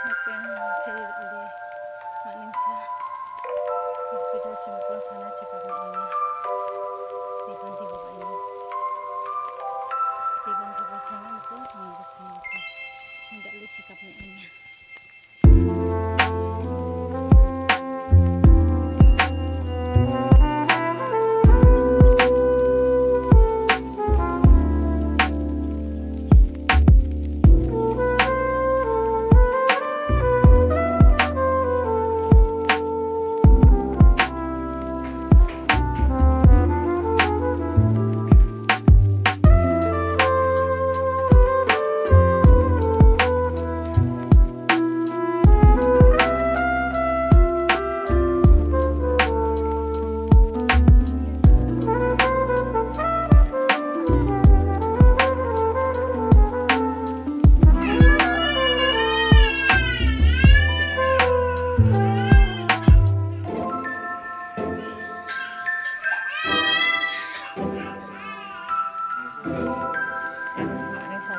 ito yung sale ulit. Maning sa magpila siya magpang sana siya pag-uuna.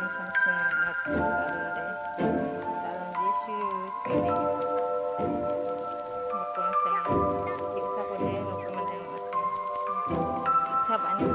సంరక్షించినట్లుంది దాని తీసుకెళ్ళి మొత్తం ఇస్తాను ఇచ్చకపోతే ఒక మంది ఇచ్చా పని